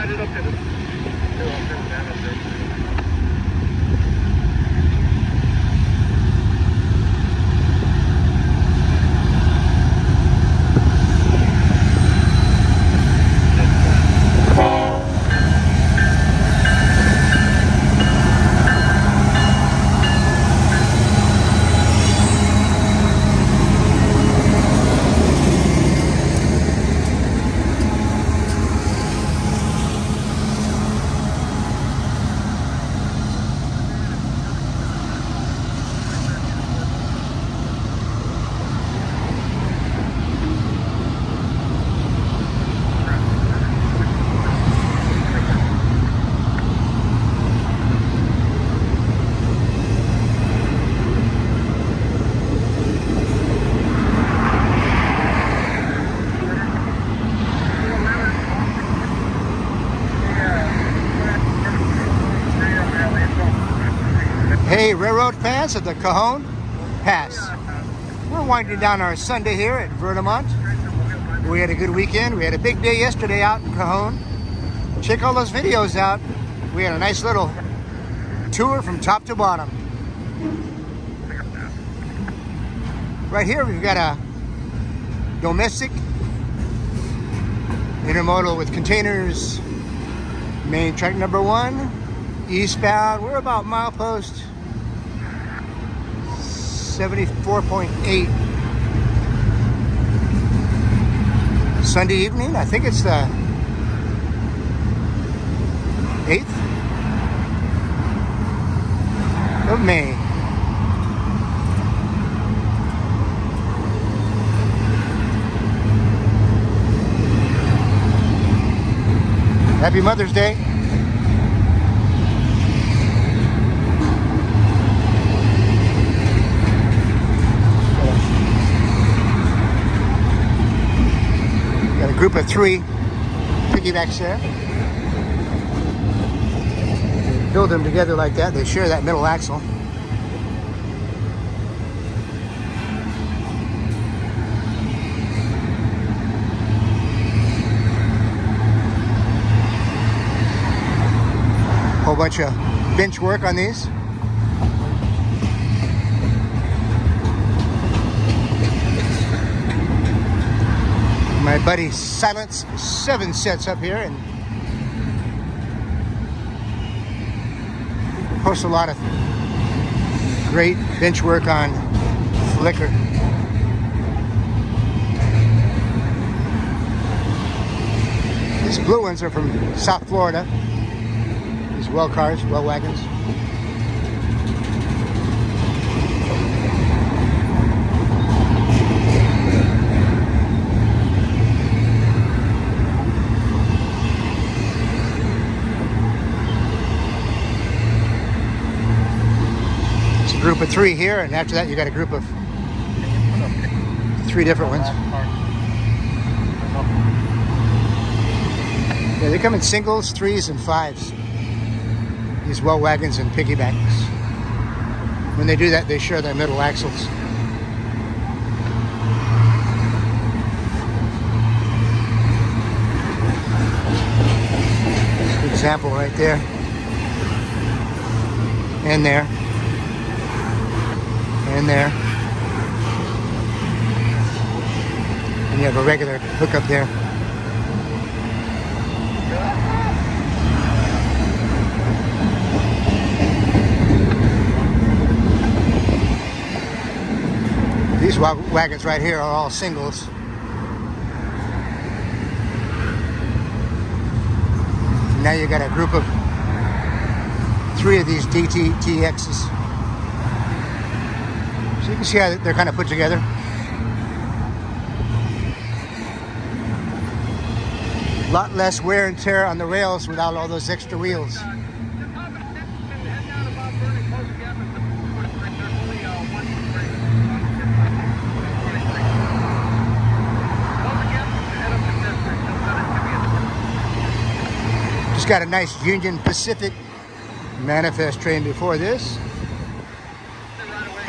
ride it up to the. Hey, railroad fans of the Cajon Pass. We're winding down our Sunday here at Verdemont. We had a good weekend. We had a big day yesterday out in Cajon. Check all those videos out. We had a nice little tour from top to bottom. Right here we've got a domestic intermodal with containers. Main track number one, eastbound. We're about milepost 74.8. Sunday evening, I think it's the 8th of May. Happy Mother's Day. Group of three piggybacks there. Build them together like that. They share that middle axle. Whole bunch of bench work on these. Buddy Silence Seven sets up here and posts a lot of great bench work on Flickr. These blue ones are from South Florida. These well cars, well wagons. Group of three here, and after that you got a group of three different ones. Yeah, they come in singles, threes, and fives. These well wagons and piggybacks. When they do that, they share their middle axles. Example right there. And there. And there. And you have a regular hookup there. These wagons right here are all singles. Now you got a group of three of these DTTXs. You see how they're kind of put together. A lot less wear and tear on the rails without all those extra wheels. Just got a nice Union Pacific manifest train before this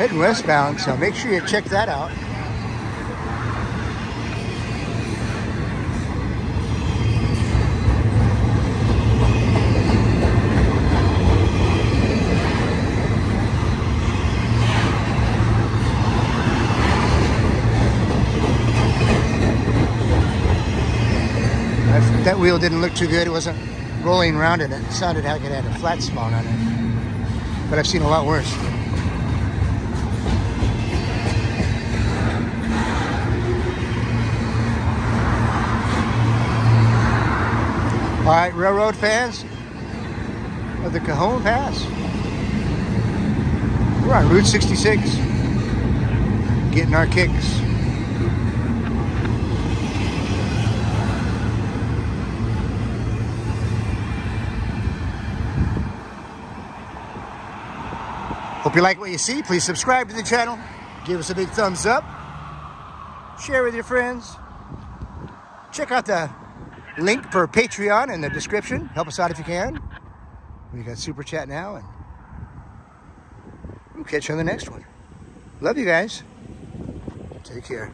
heading westbound, so make sure you check that out. that wheel didn't look too good. It wasn't rolling around and it. It sounded like it had a flat spot on it. But I've seen a lot worse. All right, railroad fans of the Cajon Pass. We're on Route 66, getting our kicks. Hope you like what you see. Please subscribe to the channel. Give us a big thumbs up. Share with your friends. Check out the link for Patreon in the description. Help us out if you can. We got Super Chat now, and we'll catch you on the next one. Love you guys. Take care.